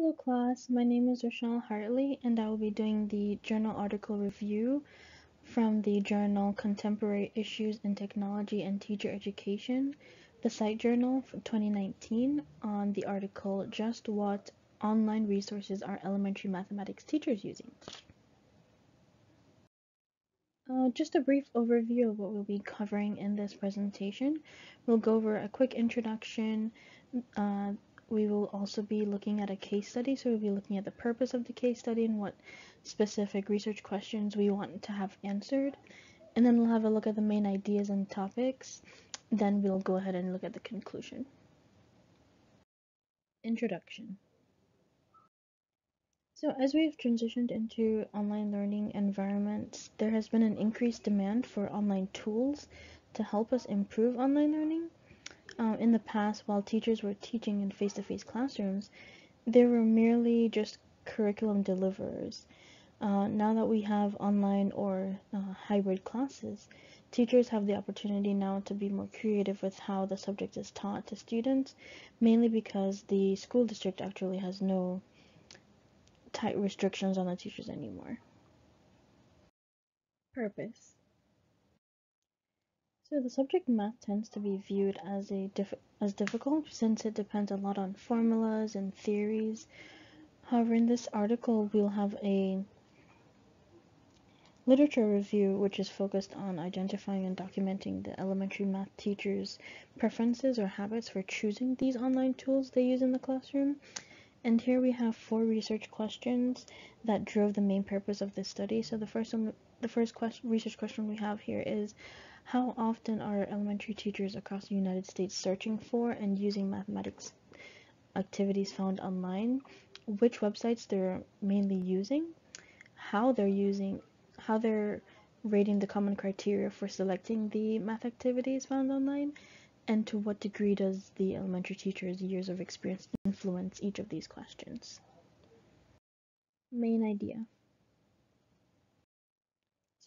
Hello class, my name is Rochelle Hartley and I will be doing the journal article review from the journal Contemporary Issues in Technology and Teacher Education, the CITE journal for 2019 on the article Just What Online Resources Are Elementary Mathematics Teachers Using? Uh, just a brief overview of what we'll be covering in this presentation. We'll go over a quick introduction, uh, we will also be looking at a case study. So we'll be looking at the purpose of the case study and what specific research questions we want to have answered. And then we'll have a look at the main ideas and topics. Then we'll go ahead and look at the conclusion. Introduction. So as we've transitioned into online learning environments, there has been an increased demand for online tools to help us improve online learning. Uh, in the past, while teachers were teaching in face-to-face classrooms, they were merely just curriculum deliverers. Uh, now that we have online or uh, hybrid classes, teachers have the opportunity now to be more creative with how the subject is taught to students, mainly because the school district actually has no tight restrictions on the teachers anymore. Purpose so the subject math tends to be viewed as a diff as difficult since it depends a lot on formulas and theories. However, in this article, we'll have a literature review which is focused on identifying and documenting the elementary math teachers' preferences or habits for choosing these online tools they use in the classroom. And here we have four research questions that drove the main purpose of this study. So the first one, the first question, research question we have here is how often are elementary teachers across the United States searching for and using mathematics activities found online? Which websites they're mainly using? How they're using, how they're rating the common criteria for selecting the math activities found online? And to what degree does the elementary teacher's years of experience influence each of these questions? Main idea.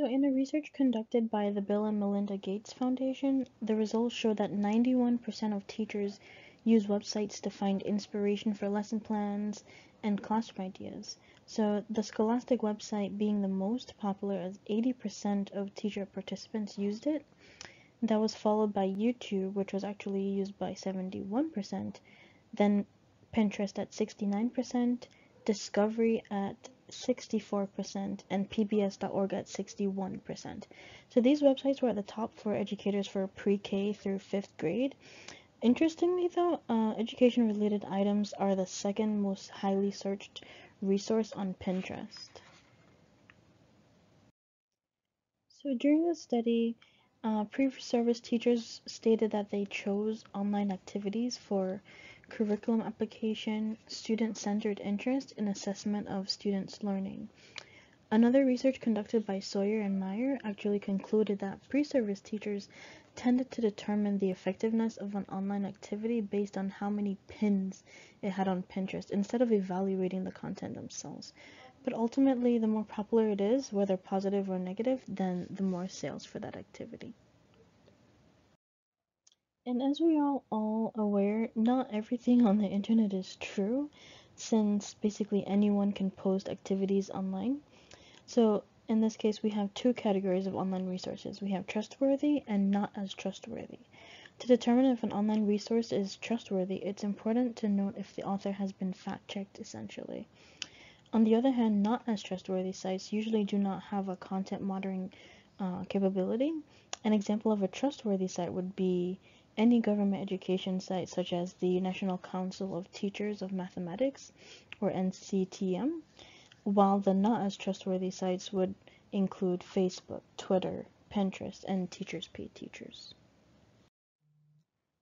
So in a research conducted by the Bill and Melinda Gates Foundation, the results show that 91% of teachers use websites to find inspiration for lesson plans and classroom ideas. So the Scholastic website being the most popular as 80% of teacher participants used it. That was followed by YouTube, which was actually used by 71%, then Pinterest at 69%, Discovery at 64% and PBS.org at 61%. So these websites were at the top for educators for pre-K through 5th grade. Interestingly though, uh, education related items are the second most highly searched resource on Pinterest. So during the study, uh, pre-service teachers stated that they chose online activities for curriculum application, student-centered interest, and assessment of students' learning. Another research conducted by Sawyer and Meyer actually concluded that pre-service teachers tended to determine the effectiveness of an online activity based on how many pins it had on Pinterest instead of evaluating the content themselves. But ultimately, the more popular it is, whether positive or negative, then the more sales for that activity. And as we are all aware, not everything on the internet is true, since basically anyone can post activities online. So in this case, we have two categories of online resources. We have trustworthy and not as trustworthy. To determine if an online resource is trustworthy, it's important to note if the author has been fact-checked, essentially. On the other hand, not as trustworthy sites usually do not have a content monitoring uh, capability. An example of a trustworthy site would be any government education site such as the National Council of Teachers of Mathematics or NCTM, while the not as trustworthy sites would include Facebook, Twitter, Pinterest, and Teachers Pay Teachers.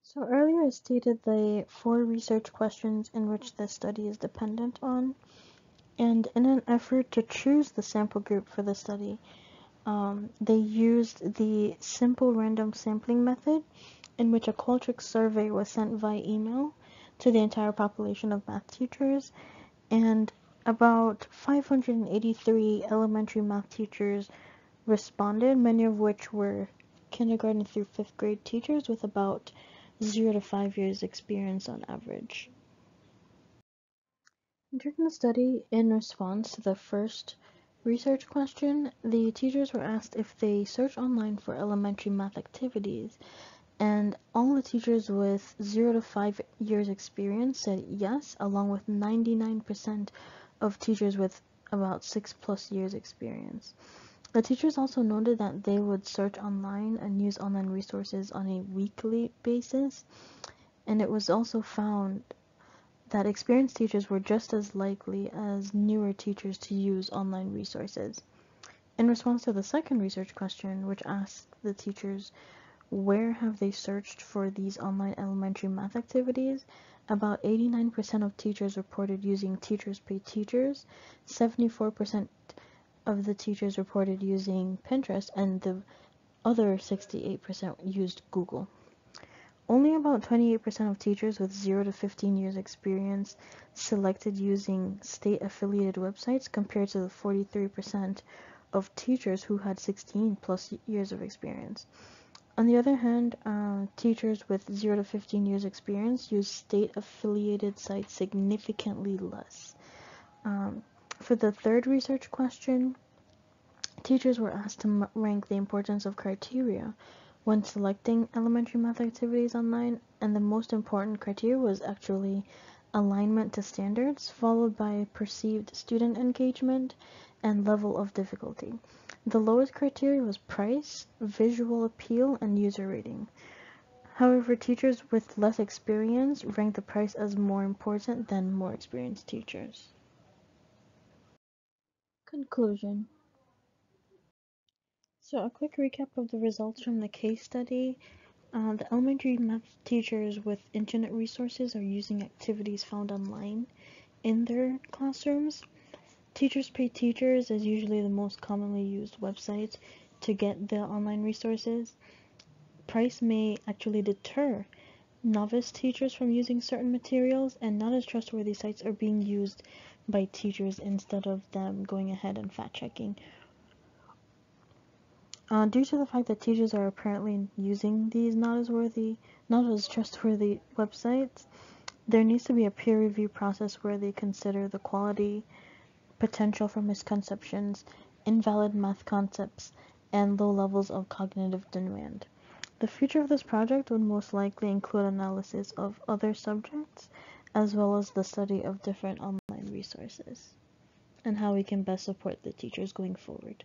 So earlier I stated the four research questions in which this study is dependent on, and in an effort to choose the sample group for the study, um, they used the simple random sampling method in which a Qualtrics survey was sent via email to the entire population of math teachers, and about 583 elementary math teachers responded, many of which were kindergarten through fifth grade teachers with about zero to five years experience on average. During the study, in response to the first research question, the teachers were asked if they search online for elementary math activities, and all the teachers with 0 to 5 years experience said yes, along with 99% of teachers with about 6 plus years experience. The teachers also noted that they would search online and use online resources on a weekly basis, and it was also found that experienced teachers were just as likely as newer teachers to use online resources. In response to the second research question, which asked the teachers where have they searched for these online elementary math activities, about 89% of teachers reported using Teachers Pay Teachers, 74% of the teachers reported using Pinterest, and the other 68% used Google. Only about 28% of teachers with 0 to 15 years experience selected using state affiliated websites compared to the 43% of teachers who had 16 plus years of experience. On the other hand, uh, teachers with 0 to 15 years experience use state affiliated sites significantly less. Um, for the third research question, teachers were asked to rank the importance of criteria when selecting elementary math activities online, and the most important criteria was actually alignment to standards, followed by perceived student engagement and level of difficulty. The lowest criteria was price, visual appeal, and user rating. However, teachers with less experience ranked the price as more important than more experienced teachers. Conclusion so a quick recap of the results from the case study. Uh, the elementary math teachers with internet resources are using activities found online in their classrooms. Teachers Pay Teachers is usually the most commonly used website to get the online resources. Price may actually deter novice teachers from using certain materials, and not as trustworthy sites are being used by teachers instead of them going ahead and fact checking uh, due to the fact that teachers are apparently using these not as worthy, not as trustworthy websites, there needs to be a peer review process where they consider the quality, potential for misconceptions, invalid math concepts, and low levels of cognitive demand. The future of this project would most likely include analysis of other subjects as well as the study of different online resources and how we can best support the teachers going forward.